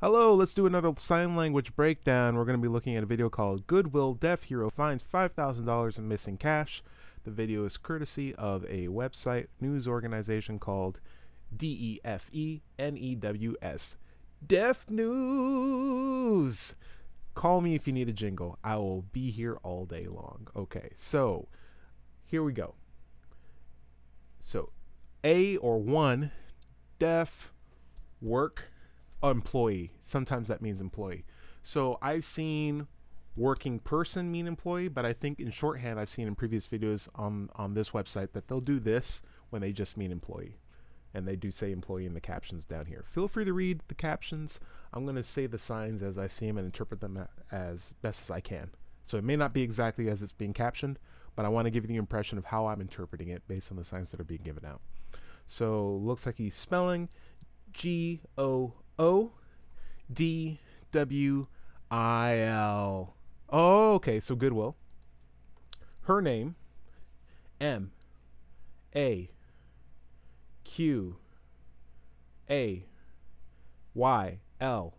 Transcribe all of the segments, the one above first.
Hello, let's do another sign language breakdown. We're going to be looking at a video called Goodwill Deaf Hero Finds $5,000 in Missing Cash. The video is courtesy of a website news organization called D-E-F-E-N-E-W-S. Deaf News! Call me if you need a jingle. I will be here all day long. Okay, so here we go. So, A or one, deaf, work, employee. Sometimes that means employee. So I've seen working person mean employee, but I think in shorthand I've seen in previous videos on on this website that they'll do this when they just mean employee. And they do say employee in the captions down here. Feel free to read the captions. I'm going to say the signs as I see them and interpret them as best as I can. So it may not be exactly as it's being captioned, but I want to give you the impression of how I'm interpreting it based on the signs that are being given out. So looks like he's spelling G O O D W I L. Oh, okay, so Goodwill. Her name M A Q A Y L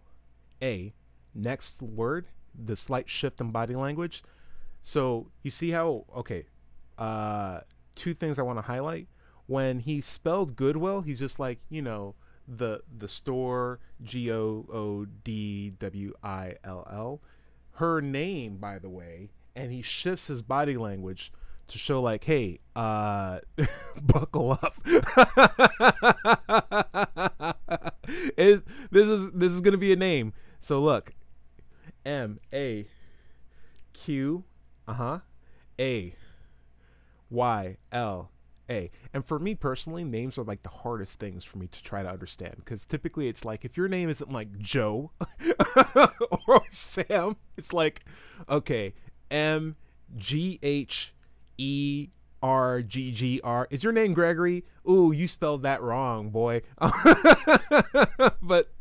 A. Next word, the slight shift in body language. So you see how okay, uh two things I want to highlight. When he spelled Goodwill, he's just like, you know, the the store G O O D W I L L. Her name, by the way, and he shifts his body language to show like, hey, uh, buckle up. it, this is this is gonna be a name. So look, M A Q, uh huh, A Y L a. And for me personally, names are like the hardest things for me to try to understand because typically it's like if your name isn't like Joe or Sam, it's like, okay, M G H E R G G R. Is your name Gregory? Ooh, you spelled that wrong, boy. but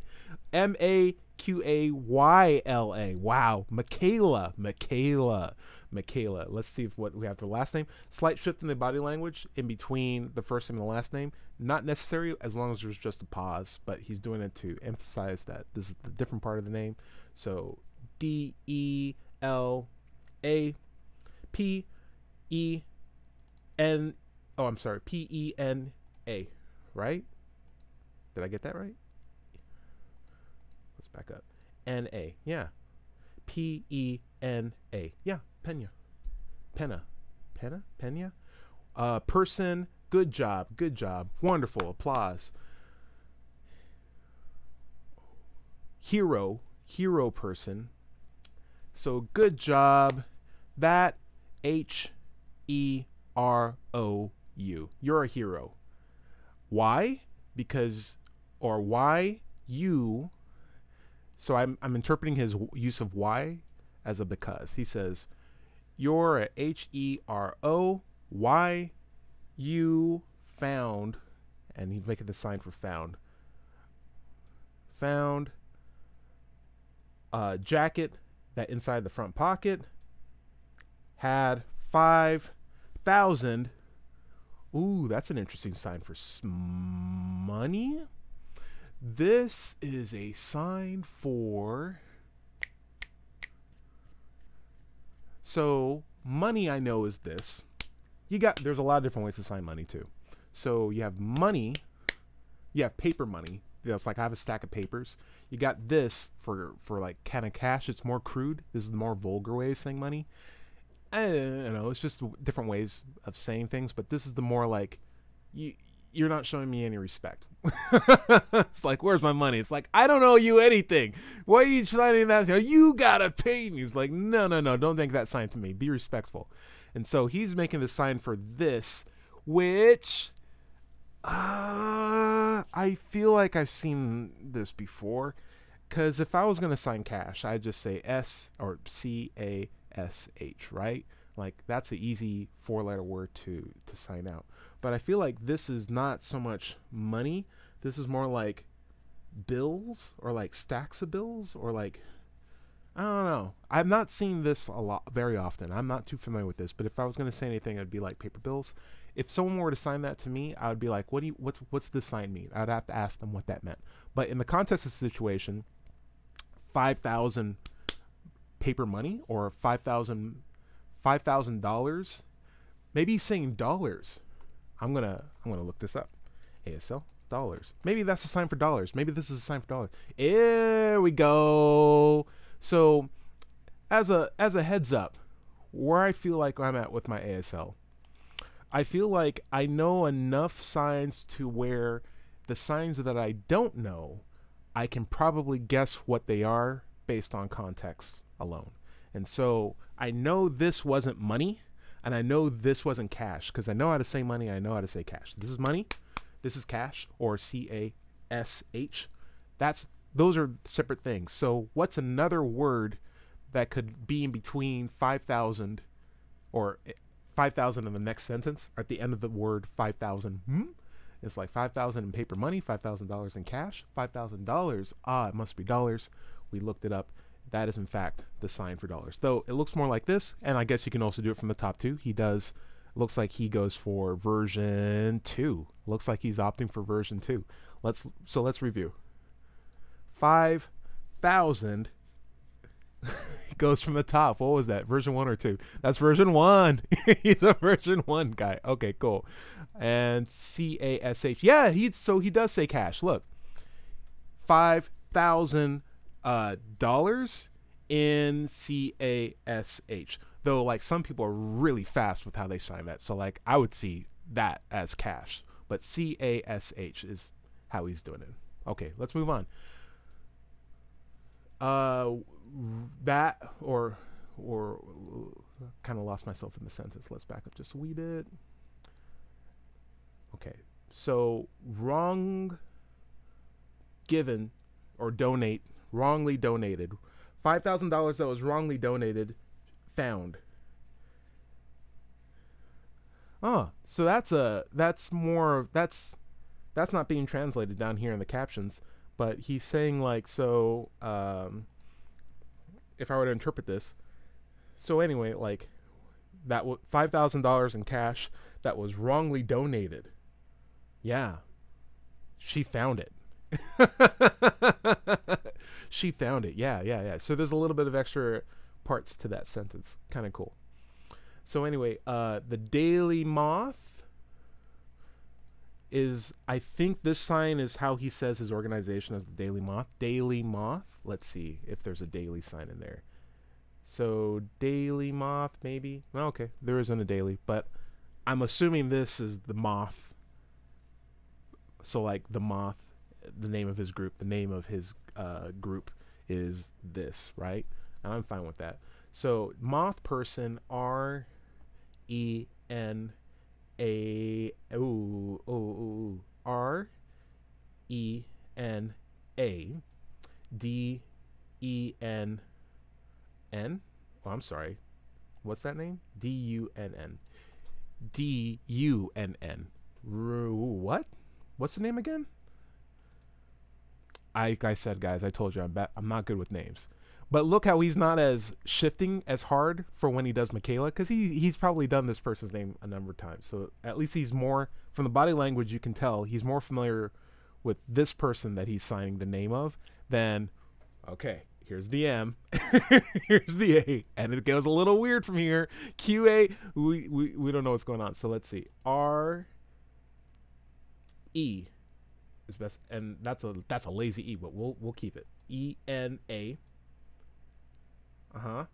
M A Q A Y L A. Wow. Michaela. Michaela. Michaela. Let's see if what we have for last name. Slight shift in the body language in between the first name and the last name. Not necessary as long as there's just a pause, but he's doing it to emphasize that this is the different part of the name. So D E L A P E N oh I'm sorry, P E N A, right? Did I get that right? Let's back up. N A. Yeah. P E N A. Yeah, Pena. Pena. Pena? Pena? Uh, person, good job, good job. Wonderful. Applause. Hero, hero person. So good job. That H E R O U. You're a hero. Why? Because, or why you so I'm, I'm interpreting his use of why as a because. He says, You're a H E R O Y you found, and he's making the sign for found. Found a jacket that inside the front pocket had 5,000. Ooh, that's an interesting sign for money. This is a sign for. So, money I know is this. You got, there's a lot of different ways to sign money too. So, you have money, you have paper money. That's like I have a stack of papers. You got this for, for like kind of cash. It's more crude. This is the more vulgar way of saying money. I don't know. It's just different ways of saying things, but this is the more like you you're not showing me any respect. it's like, where's my money? It's like, I don't owe you anything. Why are you signing that? You gotta pay me. He's like, no, no, no, don't think that sign to me. Be respectful. And so he's making the sign for this, which uh, I feel like I've seen this before. Because if I was gonna sign cash, I'd just say S or C A S H, right? Like that's an easy four letter word to to sign out. But I feel like this is not so much money. This is more like bills or like stacks of bills or like I don't know. I've not seen this a lot very often. I'm not too familiar with this, but if I was going to say anything, it'd be like paper bills. If someone were to sign that to me, I would be like, "What do you what's what's this sign mean?" I'd have to ask them what that meant. But in the context of the situation, 5,000 paper money or 5,000 $5,000. Maybe saying dollars. I'm to I'm to look this up. ASL dollars. Maybe that's a sign for dollars. Maybe this is a sign for dollars. Here we go. So, as a as a heads up, where I feel like I'm at with my ASL, I feel like I know enough signs to where the signs that I don't know, I can probably guess what they are based on context alone. And so I know this wasn't money, and I know this wasn't cash because I know how to say money. I know how to say cash. This is money. This is cash or C A S H. That's those are separate things. So what's another word that could be in between five thousand or eh, five thousand in the next sentence or at the end of the word five thousand? Hmm? It's like five thousand in paper money, five thousand dollars in cash, five thousand dollars. Ah, it must be dollars. We looked it up that is in fact the sign for dollars. Though it looks more like this, and I guess you can also do it from the top too. He does looks like he goes for version 2. Looks like he's opting for version 2. Let's so let's review. 5000 goes from the top. What was that? Version 1 or 2? That's version 1. he's a version 1 guy. Okay, cool. And C A S H. Yeah, he so he does say cash. Look. 5000 uh, dollars in C A S H. Though, like some people are really fast with how they sign that, so like I would see that as cash, but C A S H is how he's doing it. Okay, let's move on. Uh, that or or kind of lost myself in the sentence. Let's back up just a wee bit. Okay, so wrong given or donate wrongly donated. $5,000 that was wrongly donated found. Oh, so that's a that's more that's that's not being translated down here in the captions, but he's saying like so um if I were to interpret this. So anyway, like that w- $5,000 in cash that was wrongly donated. Yeah. She found it. she found it. Yeah, yeah, yeah. So there's a little bit of extra parts to that sentence. Kind of cool. So anyway, uh, the Daily Moth is I think this sign is how he says his organization is the Daily Moth. Daily Moth. Let's see if there's a daily sign in there. So Daily Moth, maybe. Well, okay, there isn't a daily, but I'm assuming this is the moth. So like the moth the name of his group, the name of his uh, group is this, right? And I'm fine with that. So moth person R E N A O O R E N A D E N N. Oh, I'm sorry. What's that name? D U N N. D U N N. What? What's the name again? I, I said, guys, I told you I'm I'm not good with names. But look how he's not as shifting as hard for when he does Michaela, because he he's probably done this person's name a number of times. So at least he's more from the body language you can tell he's more familiar with this person that he's signing the name of than okay, here's the M, here's the A, and it goes a little weird from here. Q A, we, we we don't know what's going on. So let's see. R E is best, and that's a that's a lazy E, but we'll we'll keep it. E N A. Uh huh.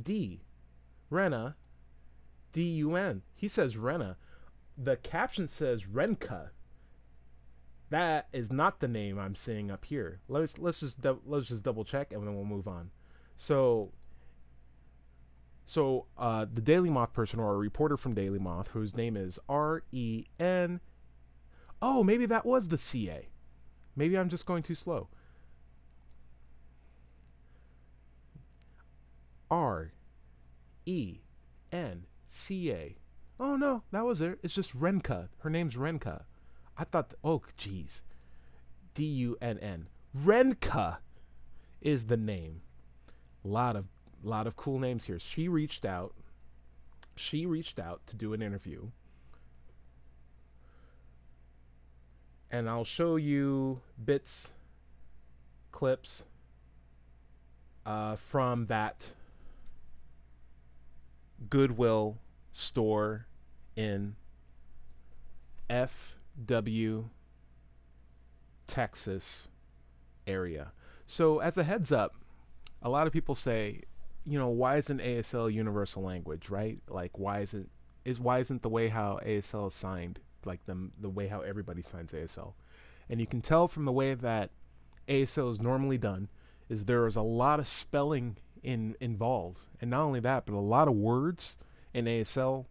D, Rena. D U N. He says Rena. The caption says Renca. That is not the name I'm seeing up here. Let's let's just let's just double check and then we'll move on. So so uh, the Daily Moth person or a reporter from Daily Moth whose name is R E N Oh, maybe that was the CA. Maybe I'm just going too slow. R E N C A. Oh no, that was it. It's just Renca. Her name's Renca. I thought. Th- oh, jeez. D U N N. Renca is the name. Lot of lot of cool names here. She reached out. She reached out to do an interview and I'll show you bits, clips uh, from that Goodwill store in FW, Texas area. So, as a heads up, a lot of people say, you know, why isn't ASL universal language, right? Like, why isn't is why isn't the way how ASL is signed like the the way how everybody signs ASL? And you can tell from the way that ASL is normally done is there is a lot of spelling in involved, and not only that, but a lot of words in ASL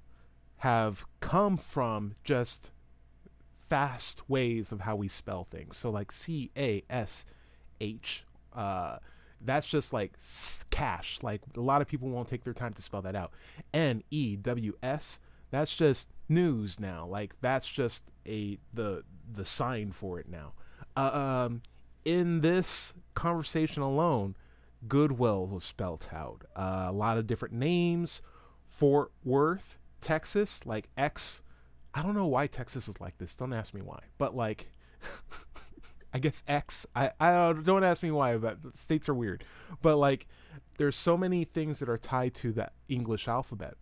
have come from just fast ways of how we spell things. So like C A S H. Uh, that's just like cash. Like a lot of people won't take their time to spell that out. N E W S. That's just news now. Like that's just a the the sign for it now. Uh, um, in this conversation alone, Goodwill was spelt out. Uh, a lot of different names. Fort Worth, Texas, like X. I don't know why Texas is like this. Don't ask me why. But like I guess X. I I don't ask me why, but states are weird. But like, there's so many things that are tied to that English alphabet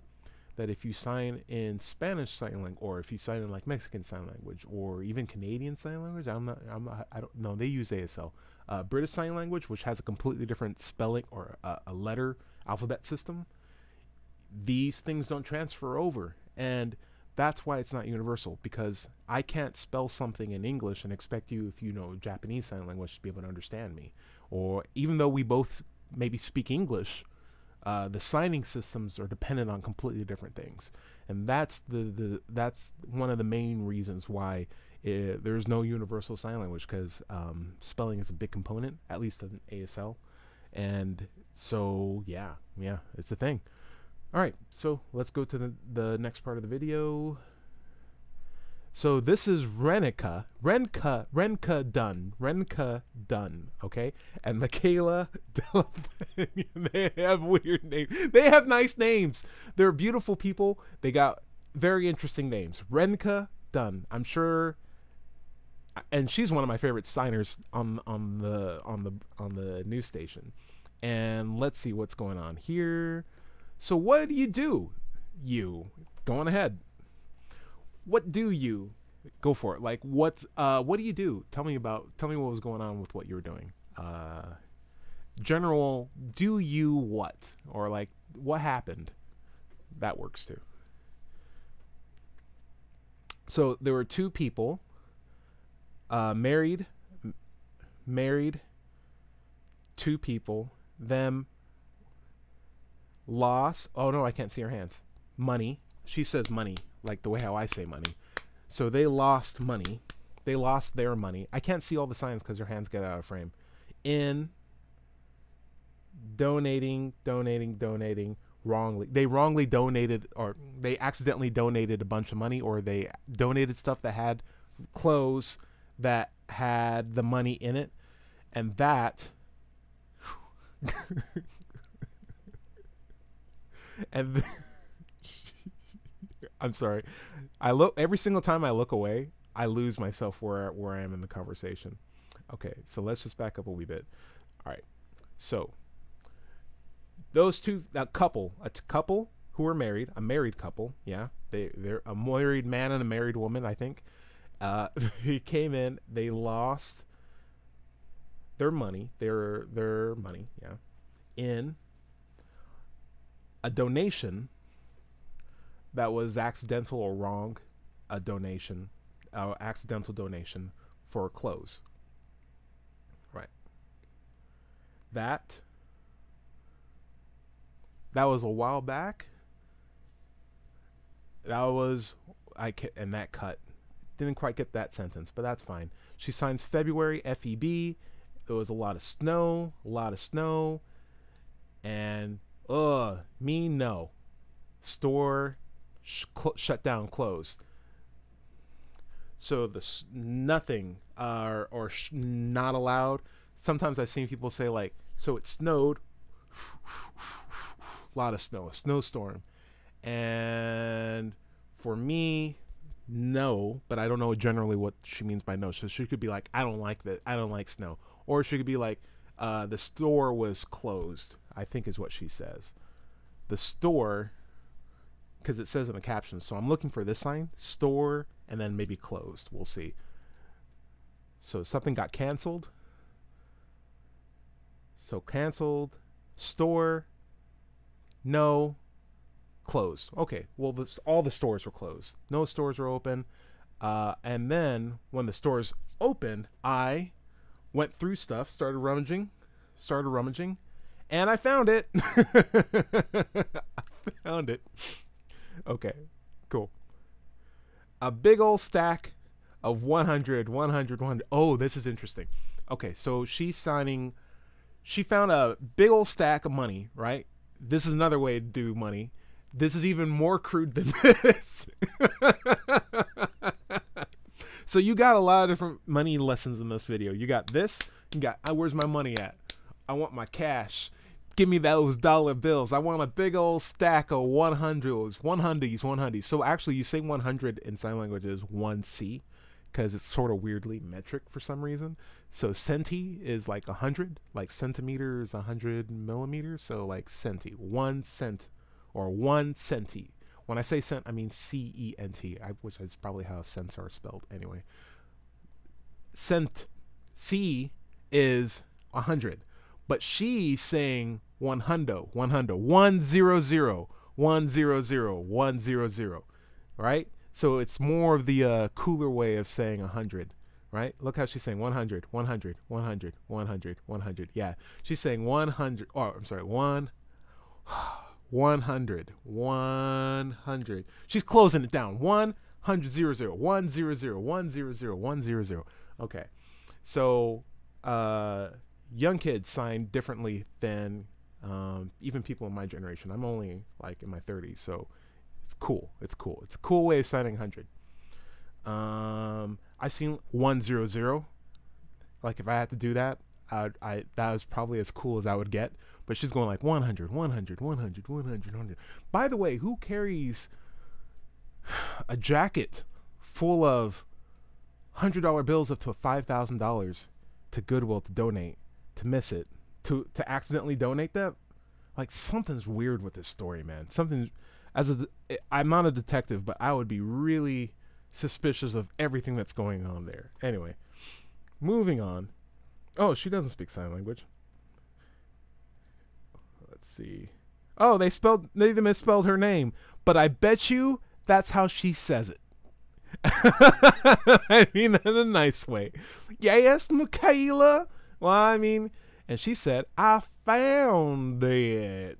that if you sign in Spanish sign language, or if you sign in like Mexican sign language, or even Canadian sign language, I'm not. I'm not. I don't know. They use ASL. Uh, British sign language, which has a completely different spelling or uh, a letter alphabet system. These things don't transfer over, and that's why it's not universal because I can't spell something in English and expect you, if you know Japanese sign language, to be able to understand me. Or even though we both maybe speak English, uh, the signing systems are dependent on completely different things, and that's the, the that's one of the main reasons why it, there's no universal sign language because um, spelling is a big component, at least in ASL, and so yeah, yeah, it's a thing. All right, so let's go to the, the next part of the video. So this is Renica, Renca, Renca Dunn, Renca Dunn, okay? And Michaela, they have weird names. They have nice names. They're beautiful people. They got very interesting names. Renca Dunn. I'm sure and she's one of my favorite signers on on the on the on the news station. And let's see what's going on here. So what do you do? You go on ahead. What do you go for it? Like what? Uh, what do you do? Tell me about. Tell me what was going on with what you were doing. Uh, general. Do you what? Or like what happened? That works too. So there were two people. Uh, married, m- married, two people, them loss. Oh no, I can't see her hands. Money. She says money, like the way how I say money. So they lost money. They lost their money. I can't see all the signs because their hands get out of frame. In donating, donating, donating wrongly. They wrongly donated or they accidentally donated a bunch of money or they donated stuff that had clothes that had the money in it. And that and I'm sorry. I look every single time I look away, I lose myself where where I am in the conversation. Okay, so let's just back up a wee bit. All right. So those two that couple, a couple who are married, a married couple, yeah. They they're a married man and a married woman, I think. Uh he came in, they lost their money, their their money, yeah, in a donation that was accidental or wrong, a donation, uh, accidental donation for clothes. Right. That that was a while back. That was I ca- and that cut didn't quite get that sentence, but that's fine. She signs February FEB. There was a lot of snow, a lot of snow, and Ugh, me no. Store sh- cl- shut down, closed. So the s- nothing uh, or sh- not allowed. Sometimes I've seen people say like, so it snowed, a lot of snow, a snowstorm, and for me, no. But I don't know generally what she means by no. So she could be like, I don't like that. I don't like snow, or she could be like, uh, the store was closed. I think is what she says. The store, because it says in the caption. So I'm looking for this sign: store, and then maybe closed. We'll see. So something got canceled. So canceled, store, no, closed. Okay, well, this, all the stores were closed. No stores were open. Uh, and then when the stores opened, I went through stuff, started rummaging, started rummaging, and I found it. I found it. Okay, cool. A big old stack of 100, 100, 100. Oh, this is interesting. Okay, so she's signing. She found a big old stack of money, right? This is another way to do money. This is even more crude than this. so you got a lot of different money lessons in this video. You got this. You got, uh, where's my money at? I want my cash. Give me those dollar bills. I want a big old stack of 100s, 100s, 100s. So actually, you say 100 in sign language is 1C because it's sort of weirdly metric for some reason. So centi is like 100, like centimeters, 100 millimeters. So like centi, one cent or one centi. When I say cent, I mean C E N T, which is probably how cents are spelled anyway. Cent, C is 100. But she's saying 100, 100, 100, 100, 100, right? So it's more of the uh, cooler way of saying a 100, right? Look how she's saying 100, 100, 100, 100, 100. Yeah, she's saying 100. Oh, I'm sorry, 1, 100, 100. She's closing it down. 100, 0, 0, 1, 0, 0, 1, 0, 0, 1, 0, 0. Okay. So, uh, young kids sign differently than um, even people in my generation. I'm only like in my 30s, so it's cool. It's cool. It's a cool way of signing 100. Um, I've seen 100. Like if I had to do that, I, I that was probably as cool as I would get. But she's going like 100, 100, 100, 100, 100. By the way, who carries a jacket full of hundred dollar bills up to five thousand dollars to Goodwill to donate to miss it to to accidentally donate that? Like something's weird with this story, man. Something as a I'm not a detective, but I would be really suspicious of everything that's going on there. Anyway, moving on. Oh, she doesn't speak sign language. Let's see. Oh, they spelled they misspelled her name, but I bet you that's how she says it. I mean, in a nice way. Yes, Michaela. Well, I mean, and she said, I found it.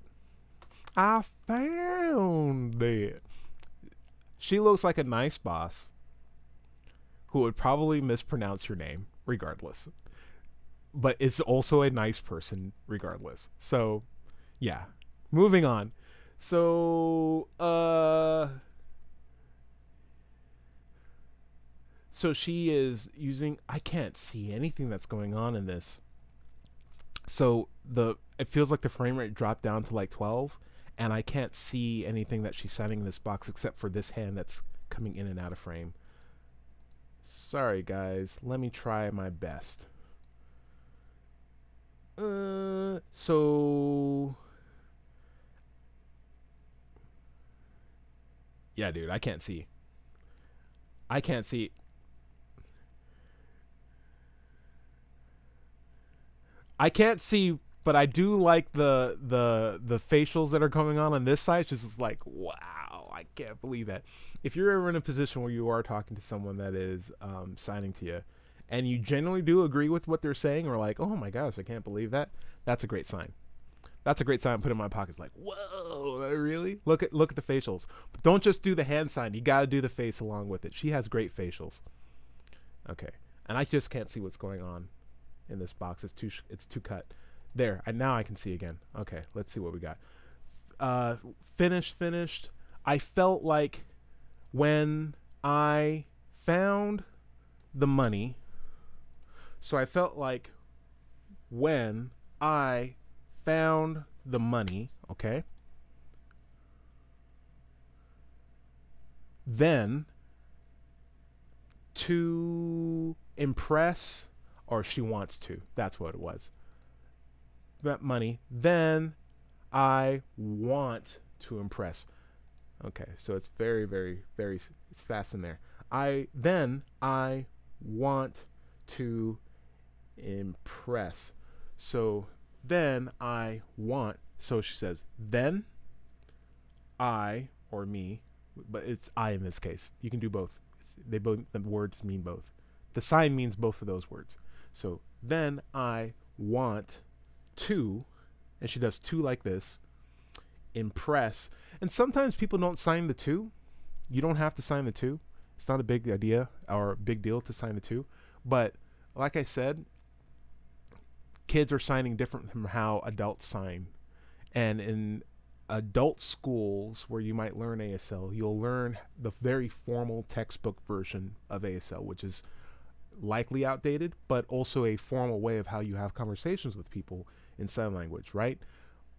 I found it. She looks like a nice boss who would probably mispronounce your name regardless. But is also a nice person regardless. So, yeah. Moving on. So, uh So she is using I can't see anything that's going on in this. So the it feels like the frame rate dropped down to like 12 and I can't see anything that she's signing in this box except for this hand that's coming in and out of frame. Sorry guys, let me try my best. Uh, so Yeah, dude, I can't see. I can't see. I can't see but I do like the the the facials that are coming on on this side. It's just like wow, I can't believe that. If you're ever in a position where you are talking to someone that is um, signing to you, and you generally do agree with what they're saying, or like, oh my gosh, I can't believe that. That's a great sign. That's a great sign. Put in my pockets, like, whoa, really? Look at look at the facials. But don't just do the hand sign. You got to do the face along with it. She has great facials. Okay, and I just can't see what's going on in this box. It's too it's too cut. There, and now I can see again. Okay, let's see what we got. Uh, finished, finished. I felt like when I found the money, so I felt like when I found the money, okay, then to impress, or she wants to. That's what it was that money. Then I want to impress. Okay, so it's very, very, very, it's fast in there. I then I want to impress. So then I want. So she says, then I or me, but it's I in this case. You can do both. It's, they both the words mean both. The sign means both of those words. So then I want to, and she does two like this, impress. And sometimes people don't sign the two. You don't have to sign the two. It's not a big idea or big deal to sign the two. But like I said, kids are signing different from how adults sign. And in adult schools where you might learn ASL, you'll learn the very formal textbook version of ASL, which is likely outdated, but also a formal way of how you have conversations with people in sign language, right?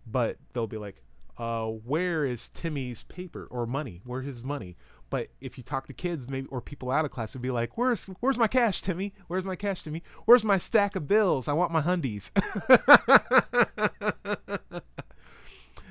But they'll be like, uh, where is Timmy's paper or money? Where's his money? But if you talk to kids, maybe or people out of class, it'd be like, "Where's Where's my cash, Timmy? Where's my cash, Timmy? Where's my stack of bills? I want my hundies."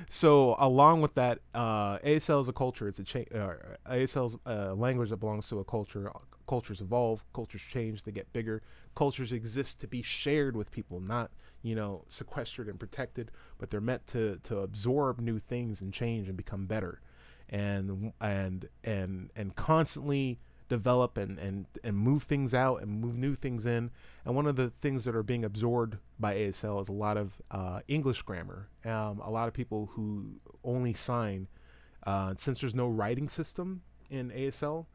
so along with that, uh, ASL is a culture. It's a cha- uh, a language that belongs to a culture. Cultures evolve. Cultures change. They get bigger. Cultures exist to be shared with people, not you know sequestered and protected. But they're meant to to absorb new things and change and become better, and and and and constantly develop and, and, and move things out and move new things in. And one of the things that are being absorbed by ASL is a lot of uh, English grammar. Um, a lot of people who only sign, uh, since there's no writing system in ASL,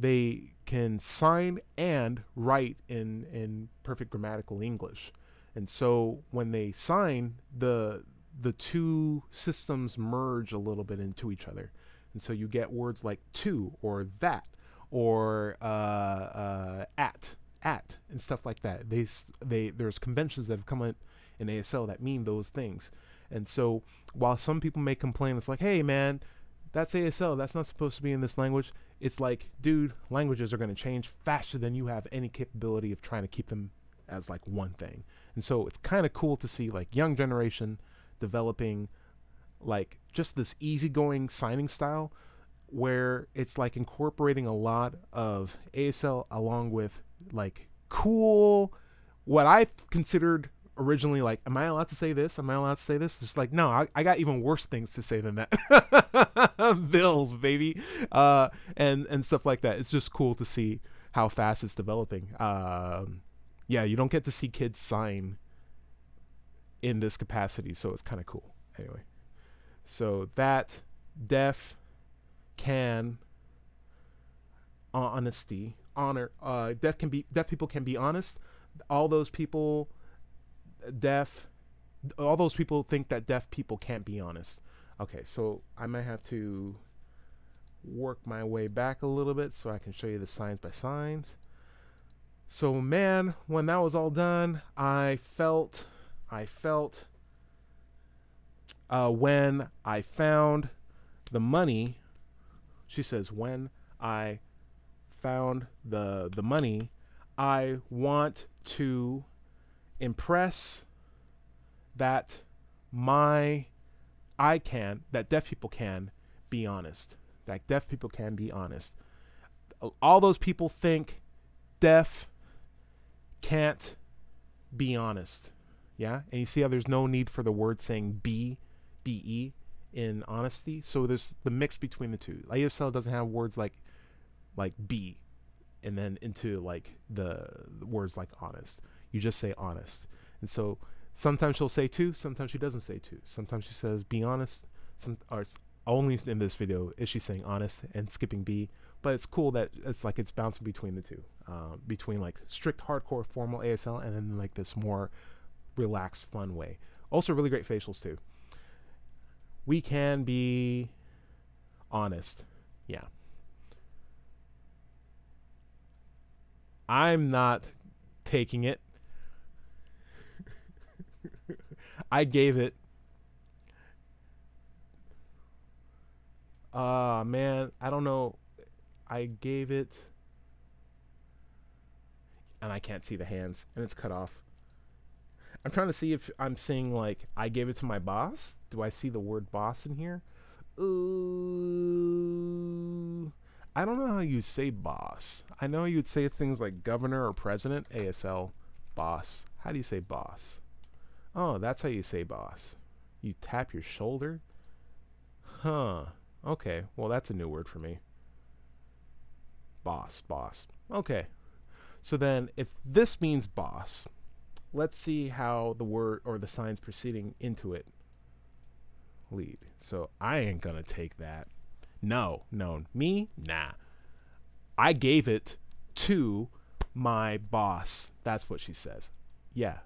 they can sign and write in, in perfect grammatical English. And so when they sign, the the two systems merge a little bit into each other. And so you get words like to or that or uh, uh, at at and stuff like that. They they there's conventions that have come in, in ASL that mean those things. And so while some people may complain, it's like, hey man, that's ASL. That's not supposed to be in this language. It's like, dude, languages are going to change faster than you have any capability of trying to keep them as like one thing. And so it's kind of cool to see like young generation developing like just this easygoing signing style where it's like incorporating a lot of ASL along with like cool what I considered originally like am I allowed to say this? Am I allowed to say this? It's like no, I, I got even worse things to say than that. Bills, baby. Uh and and stuff like that. It's just cool to see how fast it's developing. Um yeah, you don't get to see kids sign in this capacity, so it's kind of cool. Anyway. So that deaf can honesty honor uh deaf can be deaf people can be honest. All those people deaf all those people think that deaf people can't be honest. Okay so i might have to work my way back a little bit so i can show you the signs by signs. So man when that was all done i felt i felt uh, when i found the money she says when i found the the money i want to impress that my i can that deaf people can be honest that deaf people can be honest. All those people think deaf can't be honest. Yeah? And you see how there's no need for the word saying be be in honesty so there's the mix between the two. ASL doesn't have words like like be and then into like the, the words like honest. You just say honest. And so sometimes she'll say two sometimes she doesn't say two. Sometimes she says be honest. Some or only in this video is she saying honest and skipping b but it's cool that it's like it's bouncing between the two. Uh, between like strict hardcore formal asl and then like this more relaxed fun way. Also really great facials too we can be honest yeah I'm not taking it. I gave it. Ah, uh, man, I don't know. I gave it. And I can't see the hands, and it's cut off. I'm trying to see if I'm seeing like I gave it to my boss. Do I see the word boss in here? Ooh. I don't know how you say boss. I know you'd say things like governor or president, ASL, boss. How do you say boss? Oh, that's how you say boss. You tap your shoulder? Huh. Okay. Well, that's a new word for me. Boss, boss. Okay. So then, if this means boss, let's see how the word or the signs preceding into it lead. So I ain't gonna take that. No, no, me, nah. I gave it to my boss. That's what she says. Yeah.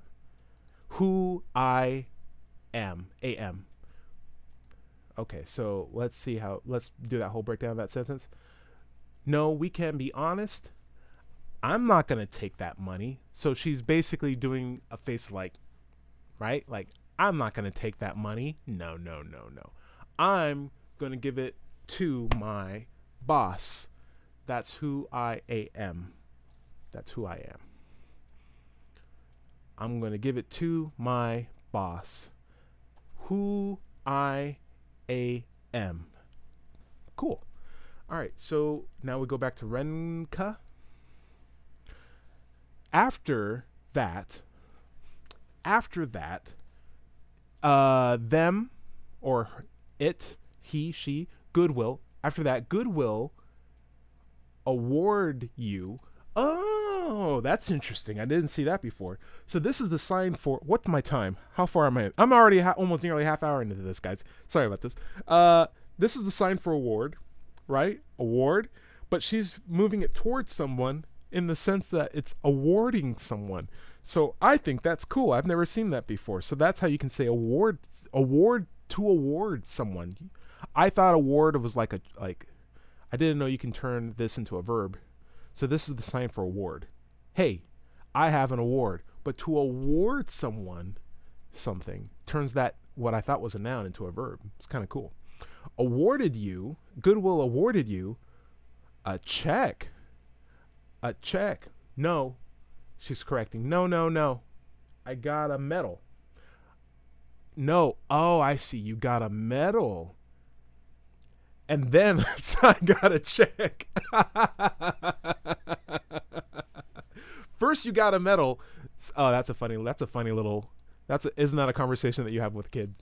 Who I am. A M. Okay, so let's see how let's do that whole breakdown of that sentence. No, we can be honest. I'm not going to take that money. So she's basically doing a face like, right? Like, I'm not going to take that money. No, no, no, no. I'm going to give it to my boss. That's who I am. That's who I am. I'm going to give it to my boss. Who I am. Cool. All right, so now we go back to Renca after that, after that, uh, them or it, he, she, Goodwill. After that, Goodwill award you. Oh, that's interesting. I didn't see that before. So this is the sign for what's my time? How far am I? I'm already almost nearly half hour into this, guys. Sorry about this. Uh, this is the sign for award, right? Award, but she's moving it towards someone in the sense that it's awarding someone. So I think that's cool. I've never seen that before. So that's how you can say award award to award someone. I thought award was like a like I didn't know you can turn this into a verb. So this is the sign for award. Hey, I have an award. But to award someone something turns that what I thought was a noun into a verb. It's kind of cool. Awarded you, Goodwill awarded you a check a check. No. She's correcting. No, no, no. I got a medal. No. Oh, I see. You got a medal. And then I got a check. First you got a medal. Oh, that's a funny that's a funny little that's a, isn't that a conversation that you have with kids?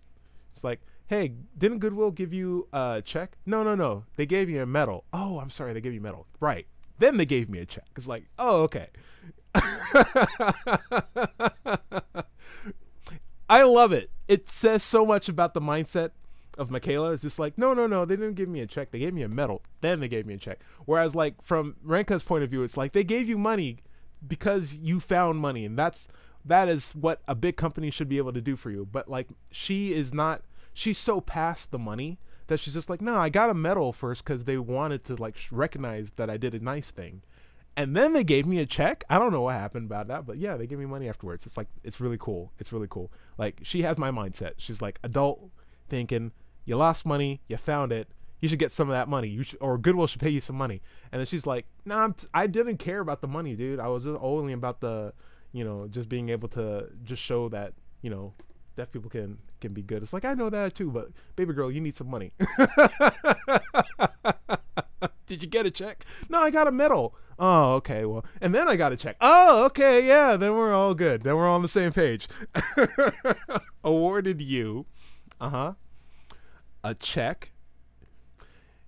It's like, "Hey, didn't Goodwill give you a check?" "No, no, no. They gave you a medal." "Oh, I'm sorry. They gave you a medal." "Right. Then they gave me a check. It's like, oh, okay. I love it. It says so much about the mindset of Michaela. It's just like, no, no, no, they didn't give me a check. They gave me a medal. Then they gave me a check. Whereas, like, from Renca's point of view, it's like they gave you money because you found money. And that's that is what a big company should be able to do for you. But like she is not she's so past the money that she's just like, no, I got a medal first because they wanted to like recognize that I did a nice thing, and then they gave me a check. I don't know what happened about that, but yeah, they gave me money afterwards. It's like it's really cool. It's really cool. Like she has my mindset. She's like adult thinking, you lost money, you found it. You should get some of that money. You should, or Goodwill should pay you some money. And then she's like, "Nah, I'm t- I didn't care about the money, dude. I was only about the, you know, just being able to just show that, you know, deaf people can can be good. It's like I know that too, but baby girl, you need some money. Did you get a check? No, I got a medal. Oh, okay. Well, and then I got a check. Oh, okay. Yeah, then we're all good. Then we're all on the same page. Awarded you, uh huh, a check.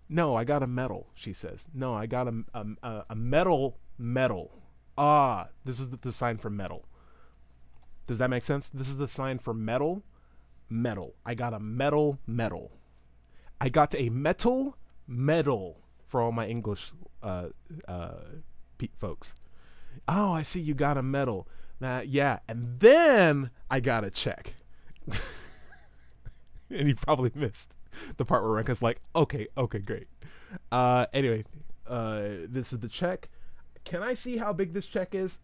No, I got a medal. She says. No, I got a a, a medal. Medal. Ah, this is the sign for medal. Does that make sense? This is the sign for metal. Metal. I got a metal medal. I got a metal medal for all my English uh, uh, folks. Oh, I see you got a medal. Yeah, and then I got a check. and you probably missed the part where Renca's like, okay, okay, great. Uh, anyway, uh, this is the check. Can I see how big this check is?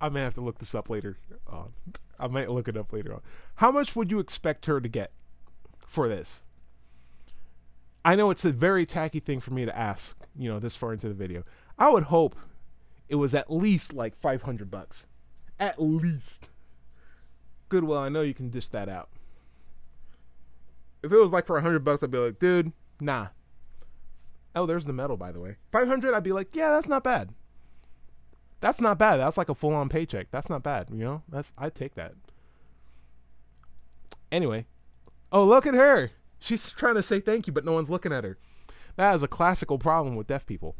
I may have to look this up later on. I might look it up later on. How much would you expect her to get for this? I know it's a very tacky thing for me to ask, you know, this far into the video. I would hope it was at least like 500 bucks. At least. Goodwill, I know you can dish that out. If it was like for a hundred bucks, I'd be like, dude, nah. Oh, there's the metal, by the way. Five hundred, I'd be like, yeah, that's not bad. That's not bad. That's like a full on paycheck. That's not bad. You know, that's I'd take that. Anyway, oh look at her. She's trying to say thank you, but no one's looking at her. That is a classical problem with deaf people.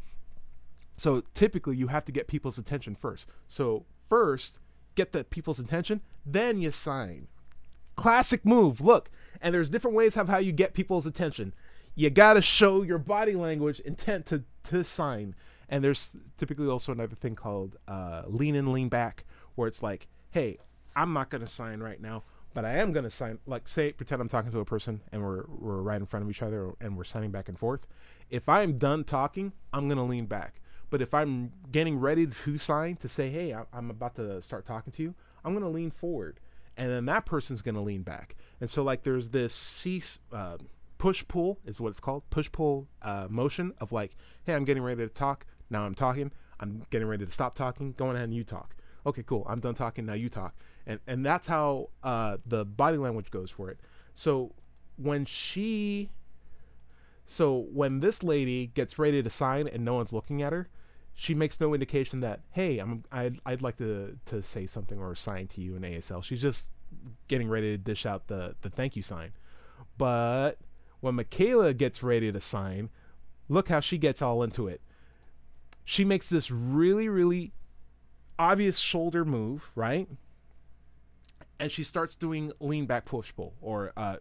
So typically, you have to get people's attention first. So first, get the people's attention, then you sign. Classic move. Look, and there's different ways of how you get people's attention. You gotta show your body language intent to to sign. And there's typically also another thing called uh, lean in, lean back, where it's like, hey, I'm not gonna sign right now, but I am gonna sign. Like, say, pretend I'm talking to a person and we're we're right in front of each other and we're signing back and forth. If I'm done talking, I'm gonna lean back. But if I'm getting ready to sign to say, hey, I'm about to start talking to you, I'm gonna lean forward, and then that person's gonna lean back. And so like there's this cease. Uh, push pull is what it's called push pull uh, motion of like hey i'm getting ready to talk now i'm talking i'm getting ready to stop talking go ahead and you talk. Okay cool i'm done talking now you talk. And and that's how uh, the body language goes for it. So when she so when this lady gets ready to sign and no one's looking at her she makes no indication that hey i'm i'd, I'd like to to say something or sign to you in asl she's just getting ready to dish out the the thank you sign. But when michaela gets ready to sign look how she gets all into it she makes this really really obvious shoulder move right? And she starts doing lean back push pull or uh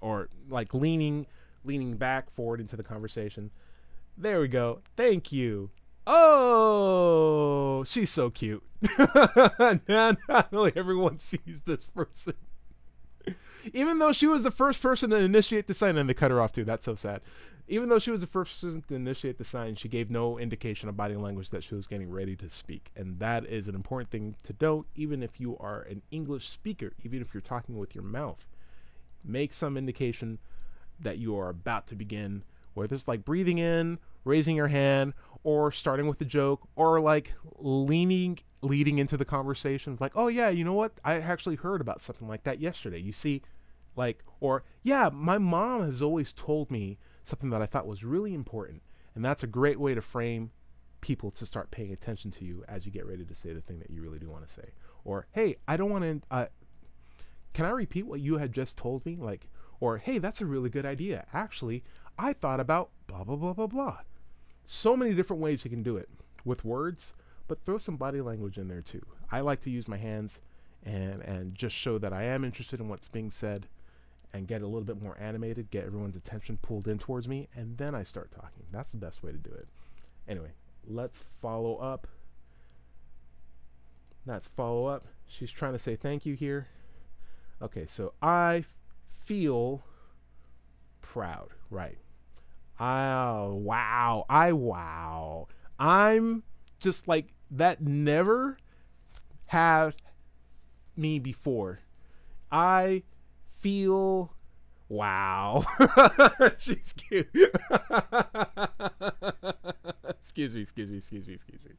or like leaning leaning back forward into the conversation. There we go. Thank you. Oh she's so cute. Now not only everyone sees this person even though she was the first person to initiate the sign and they cut her off too. That's so sad. Even though she was the first person to initiate the sign she gave no indication of body language that she was getting ready to speak. And that is an important thing to note. Even if you are an english speaker even if you're talking with your mouth make some indication that you are about to begin whether it's like breathing in raising your hand or starting with a joke or like leaning leading into the conversation like oh yeah you know what? I actually heard about something like that yesterday. You see like or yeah my mom has always told me something that i thought was really important and that's a great way to frame people to start paying attention to you as you get ready to say the thing that you really do want to say. Or hey i don't want to uh, can i repeat what you had just told me? Like or hey that's a really good idea. Actually i thought about blah blah blah blah blah. So many different ways you can do it. With words, but throw some body language in there too. I like to use my hands and and just show that I am interested in what's being said and get a little bit more animated, get everyone's attention pulled in towards me, and then I start talking. That's the best way to do it. Anyway, let's follow up. That's follow up. She's trying to say thank you here. Okay, so I feel proud, right? Oh, wow. I wow. I'm just like that never had me before. I feel wow. She's cute. excuse me, excuse me, excuse me, excuse me.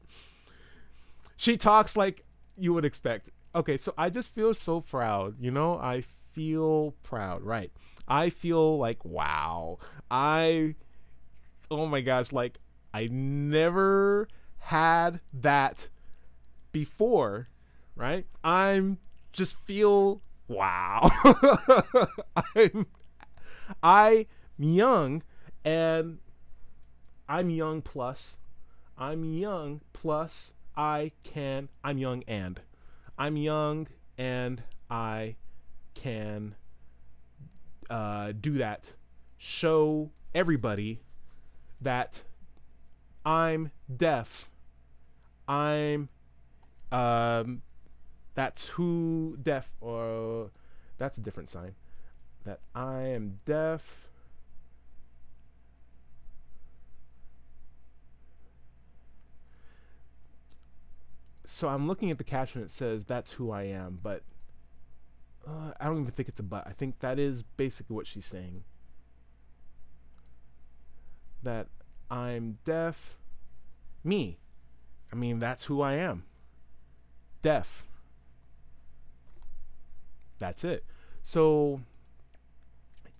She talks like you would expect. Okay, so I just feel so proud. You know, I feel proud, right? I feel like wow. I oh my gosh, like I never had that before, right? I'm just feel wow. I'm I'm young and I'm young plus I'm young plus I can I'm young and I'm young and I can uh, do that. Show everybody that I'm deaf. I'm um that's who deaf or that's a different sign. That I am deaf. So I'm looking at the caption. It says that's who I am, but uh, I don't even think it's a but. I think that is basically what she's saying that I'm deaf. Me. I mean, that's who I am. Deaf. That's it. So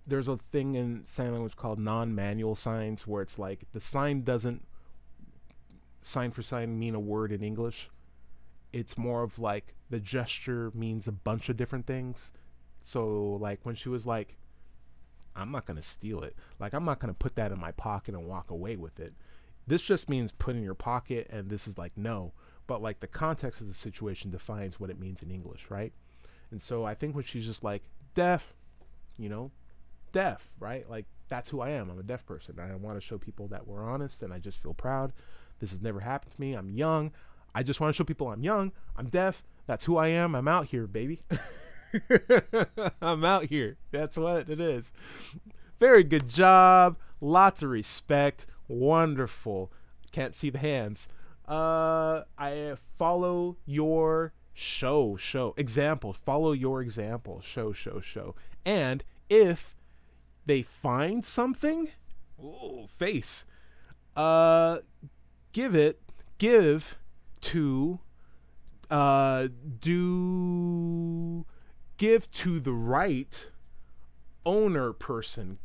there's a thing in sign language called non-manual signs where it's like the sign doesn't sign for sign mean a word in English. It's more of like the gesture means a bunch of different things. So like when she was like I'm not going to steal it. Like I'm not going to put that in my pocket and walk away with it. This just means put in your pocket and this is like no, but like the context of the situation defines what it means in English, right? And so I think when she's just like deaf, you know, deaf, right? Like that's who I am. I'm a deaf person. I want to show people that we're honest and I just feel proud. This has never happened to me. I'm young. I just want to show people I'm young. I'm deaf. That's who I am. I'm out here, baby. I'm out here. That's what it is. Very good job. Lots of respect. Wonderful. Can't see the hands. Uh, I follow your show, show example. Follow your example. Show, show, show. And if they find something, ooh, face. Uh, give it, give to, uh, do, give to the right owner person.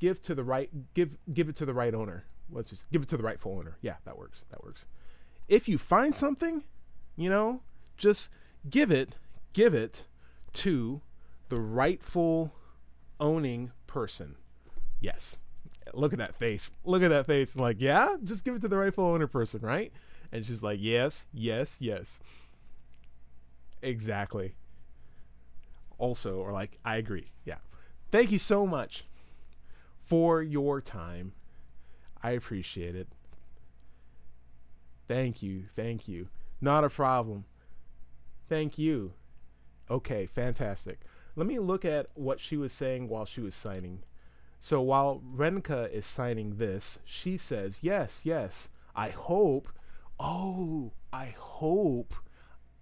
Give to the right, give, give it to the right owner. Let's just give it to the rightful owner. Yeah, that works. That works. If you find something, you know, just give it, give it to the rightful owning person. Yes. Look at that face. Look at that face. I'm like, yeah, just give it to the rightful owner person, right? And she's like, yes, yes, yes. Exactly. Also, or like, I agree. Yeah. Thank you so much for your time. I appreciate it. Thank you. Thank you. Not a problem. Thank you. Okay, fantastic. Let me look at what she was saying while she was signing. So while Renca is signing this, she says, Yes, yes, I hope. Oh, I hope.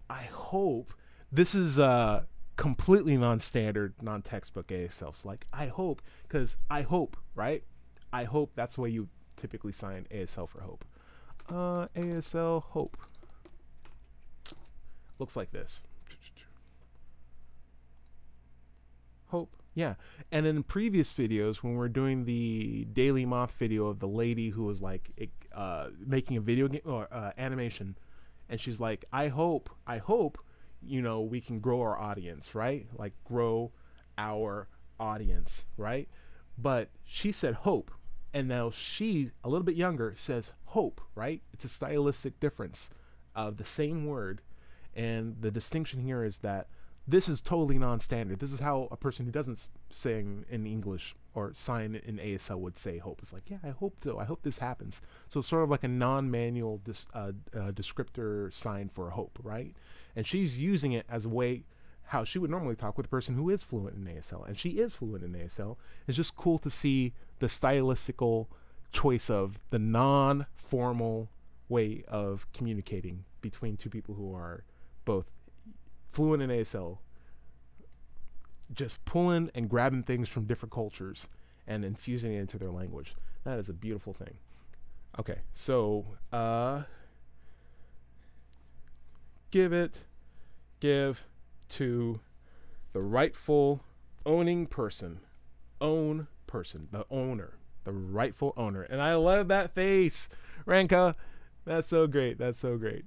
I hope. This is uh, completely non standard, non textbook ASL. So, like, I hope, because I hope, right? I hope that's the way you typically sign ASL for hope. Uh, ASL hope. Looks like this. Hope. Yeah. And in previous videos, when we are doing the Daily Moth video of the lady who was like uh, making a video game or uh, animation, and she's like, I hope, I hope, you know, we can grow our audience, right? Like grow our audience, right? But she said hope. And now she, a little bit younger, says hope, right? It's a stylistic difference of the same word. And the distinction here is that this is totally non-standard. This is how a person who doesn't sing in English or sign in ASL would say hope. It's like, yeah, I hope so. I hope this happens. So it's sort of like a non-manual dis- uh, uh, descriptor sign for hope, right? And she's using it as a way how she would normally talk with a person who is fluent in ASL, and she is fluent in ASL. It's just cool to see the stylistical choice of the non-formal way of communicating between two people who are both fluent in ASL, just pulling and grabbing things from different cultures and infusing it into their language. That is a beautiful thing. Okay, so uh, give it, give to the rightful owning person, own person, the owner, the rightful owner. And I love that face, Renca. That's so great. That's so great.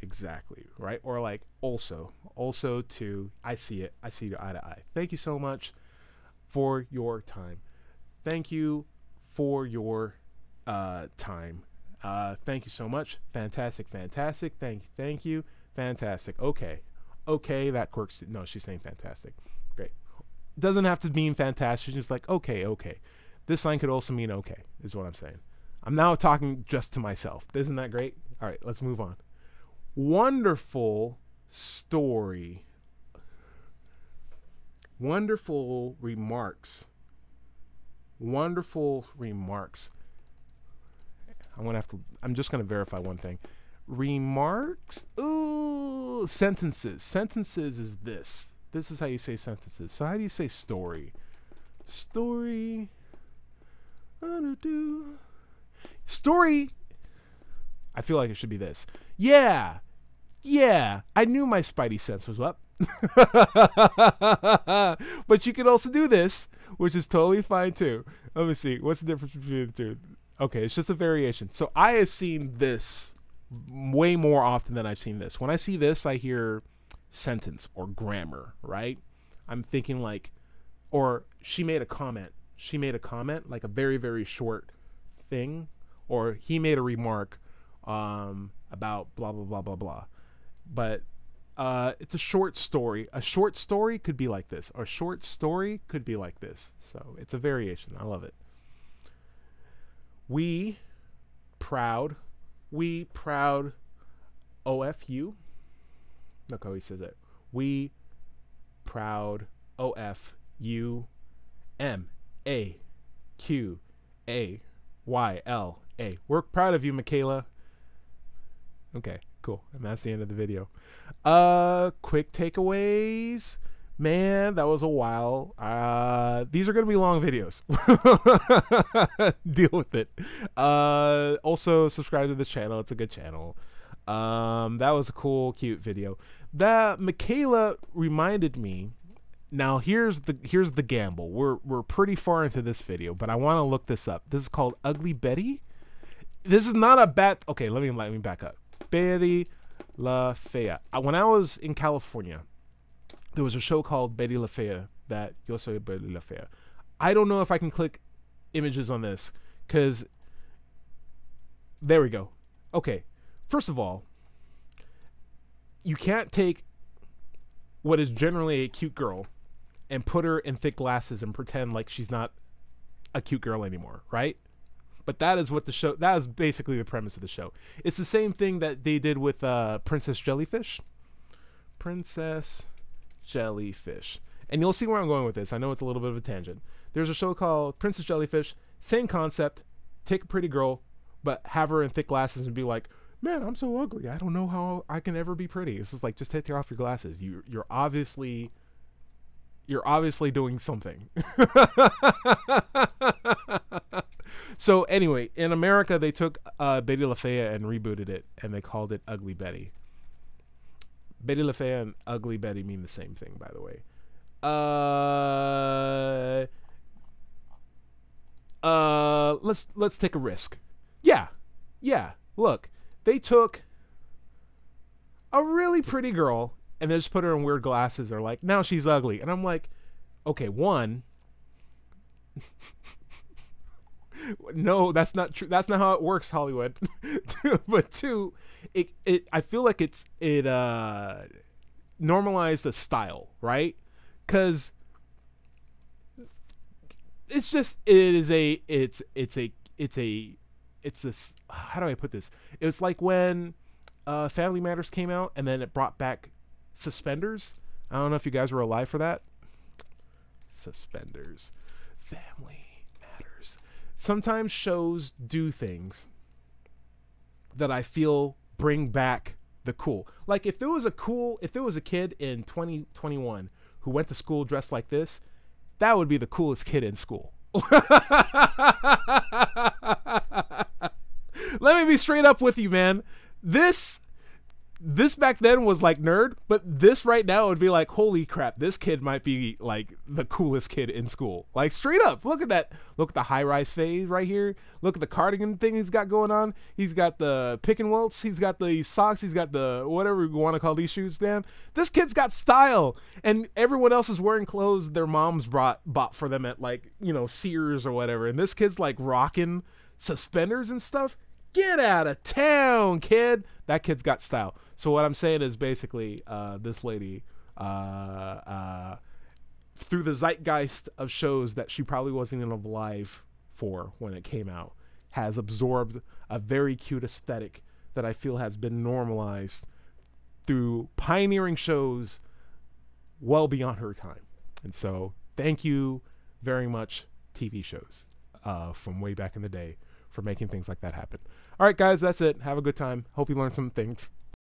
Exactly, right? Or like also, also to, I see it, I see you eye to eye. Thank you so much for your time. Thank you for your uh, time. Uh, thank you so much. Fantastic, fantastic. Thank you, thank you. Fantastic. Okay, okay. That quirks. No, she's saying fantastic. Great. Doesn't have to mean fantastic. She's like okay, okay. This line could also mean okay. Is what I'm saying. I'm now talking just to myself. Isn't that great? All right, let's move on wonderful story. Wonderful remarks. Wonderful remarks. I'm gonna have to. I'm just gonna verify one thing. Remarks. Ooh, sentences. Sentences is this. This is how you say sentences. So how do you say story? Story. Story. I feel like it should be this. Yeah, yeah, I knew my spidey sense was up. but you can also do this, which is totally fine too. Let me see. What's the difference between the two? Okay, it's just a variation. So I have seen this way more often than I've seen this. When I see this, I hear sentence or grammar, right? I'm thinking like, or she made a comment. She made a comment, like a very, very short thing, or he made a remark um, about blah, blah, blah, blah, blah. But uh, it's a short story. A short story could be like this. A short story could be like this. So it's a variation. I love it. We proud, we proud OFU. Look how he says it. We proud OFU M A Q A Y L A. We're proud of you, Michaela. Okay, cool. And that's the end of the video. Uh, quick takeaways. Man, that was a while. Uh, these are gonna be long videos. Deal with it. Uh, also subscribe to this channel. It's a good channel. Um, that was a cool, cute video. That Michaela reminded me. Now here's the here's the gamble. We're we're pretty far into this video, but I want to look this up. This is called Ugly Betty. This is not a bad. Okay, let me let me back up. Betty La Fea. Uh, When I was in California, there was a show called Betty La Fea that Yo Soy Betty La Fea. I don't know if I can click images on this because there we go. Okay, first of all, you can't take what is generally a cute girl and put her in thick glasses and pretend like she's not a cute girl anymore, right? But that is what the show that is basically the premise of the show. It's the same thing that they did with uh, Princess Jellyfish. Princess Jellyfish. And you'll see where I'm going with this. I know it's a little bit of a tangent. There's a show called Princess Jellyfish, same concept. Take a pretty girl, but have her in thick glasses and be like, "Man, I'm so ugly. I don't know how I can ever be pretty." It's just like just take off your glasses. You you're obviously you're obviously doing something. so anyway, in America, they took uh, Betty La Fea and rebooted it, and they called it Ugly Betty. Betty La Fea and Ugly Betty mean the same thing, by the way. Uh, uh, let's let's take a risk. Yeah, yeah. Look, they took a really pretty girl and they just put her in weird glasses. They're like, now she's ugly, and I'm like, okay, one. no, that's not true. That's not how it works, Hollywood. but two, it it I feel like it's it uh normalized the style, right? Cuz it's just it is a it's it's a it's a it's this how do I put this? It's like when uh Family Matters came out and then it brought back suspenders. I don't know if you guys were alive for that. Suspenders. Family matters. Sometimes shows do things that I feel bring back the cool. Like if there was a cool, if there was a kid in 2021 who went to school dressed like this, that would be the coolest kid in school. Let me be straight up with you, man. This this back then was like nerd, but this right now would be like, holy crap, this kid might be like the coolest kid in school. Like straight up, look at that. Look at the high rise phase right here. Look at the cardigan thing he's got going on. He's got the pick and welts. He's got the socks. He's got the whatever you want to call these shoes, man. This kid's got style, and everyone else is wearing clothes their moms brought bought for them at like you know Sears or whatever, and this kid's like rocking suspenders and stuff. Get out of town, kid. That kid's got style. So what I'm saying is basically, uh, this lady, uh, uh, through the zeitgeist of shows that she probably wasn't even alive for when it came out, has absorbed a very cute aesthetic that I feel has been normalized through pioneering shows well beyond her time. And so, thank you very much, TV shows uh, from way back in the day, for making things like that happen. All right, guys, that's it. Have a good time. Hope you learned some things.